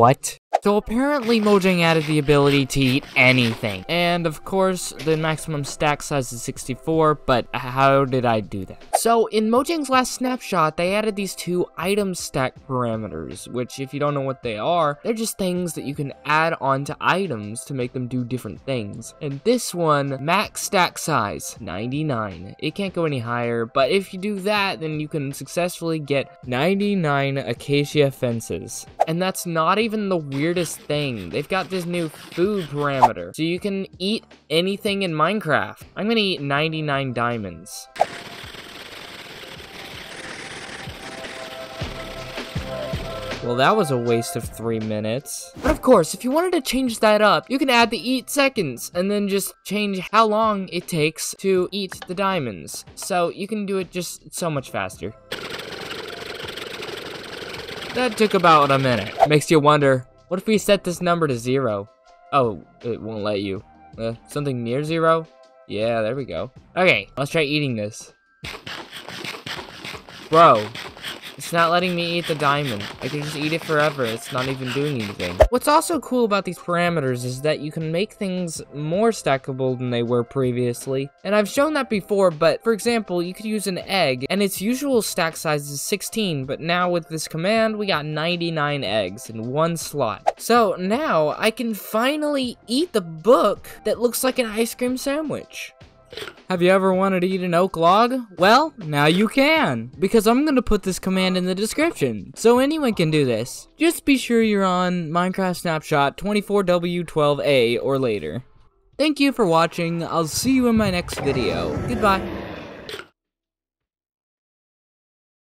What? So apparently Mojang added the ability to eat anything. And of course, the maximum stack size is 64, but how did I do that? So in Mojang's last snapshot, they added these two item stack parameters, which if you don't know what they are, they're just things that you can add onto items to make them do different things. And this one, max stack size, 99. It can't go any higher, but if you do that, then you can successfully get 99 acacia fences. And that's not even the weirdest thing. They've got this new food parameter. So you can eat anything in Minecraft. I'm gonna eat 99 diamonds. Well, that was a waste of three minutes. But of course, if you wanted to change that up, you can add the eat seconds and then just change how long it takes to eat the diamonds. So you can do it just so much faster. That took about a minute. Makes you wonder, what if we set this number to zero? Oh, it won't let you. Uh, something near zero? Yeah, there we go. Okay, let's try eating this. Bro, it's not letting me eat the diamond. I can just eat it forever. It's not even doing anything. What's also cool about these parameters is that you can make things more stackable than they were previously. And I've shown that before, but for example, you could use an egg, and its usual stack size is 16, but now with this command, we got 99 eggs in one slot. So now, I can finally eat the book that looks like an ice cream sandwich. Have you ever wanted to eat an oak log? Well, now you can, because I'm going to put this command in the description, so anyone can do this. Just be sure you're on Minecraft Snapshot 24W12A or later. Thank you for watching, I'll see you in my next video. Goodbye.